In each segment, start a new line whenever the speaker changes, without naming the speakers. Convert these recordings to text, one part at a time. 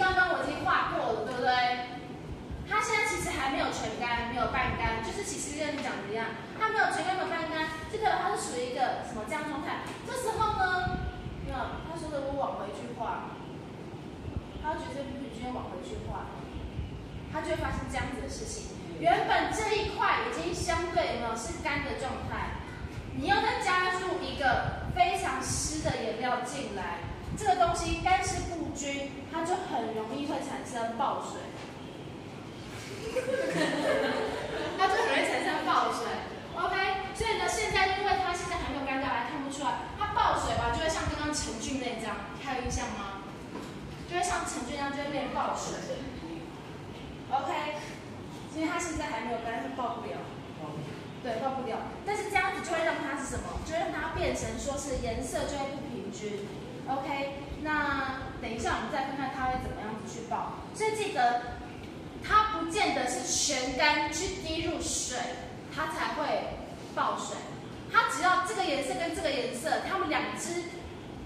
刚刚我已经画过了，对不对？它现在其实还没有全干，没有半干，就是其实跟你讲的一样，它没有全干，没有半干，这个它是属于一个什么这样状态？这时候呢，没有，他说的我往回去画，他觉得你直接往回去画，他就会发生这样子的事情。原本这一块已经相对有没有是干的状态，你要再加入一个非常湿的颜料进来，这个东西干它就很容易会产生爆水。它就很容易产生爆水，OK？所以呢，现在因为它现在还没有干掉，还看不出来，它爆水吧，就会像刚刚陈俊那张，还有印象吗？就会像陈俊那样，就会变爆水，OK？因为它现在还没有干，它爆不了，对，爆不了。但是这样子就会让它是什么？就会让它变成说是颜色就会不平均，OK？那等一下我们再看看它会怎么样子去爆。所以记得。它不见得是全干去滴入水，它才会爆水。它只要这个颜色跟这个颜色，它们两只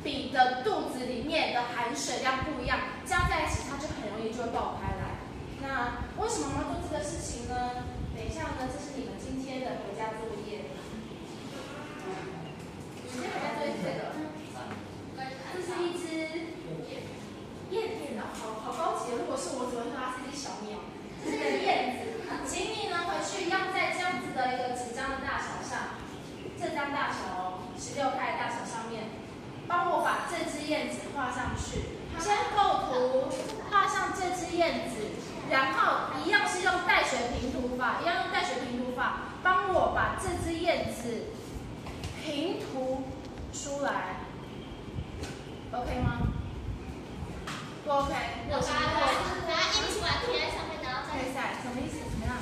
笔的肚子里面的含水量不一样，加在一起它就很容易就会爆开来。那为什么要做这个事情呢？等一下呢，这是你们今天的回家作业。今天回家作业是这个，这是一支。燕子啊，好好高级如果是我，只会说它是一只小鸟。这是个燕子，请你呢回去要在这样子的一个纸张的大小上，这张大小哦，十六开大小上面，帮我把这只燕子画上去。先构图，画上这只燕子，然后一样是用带水平涂法，一样用带水平涂法，帮我把这只燕子平涂出来，OK 吗？不 OK，
我把它把它印出来贴在上面，然后再
什么意思？怎么样？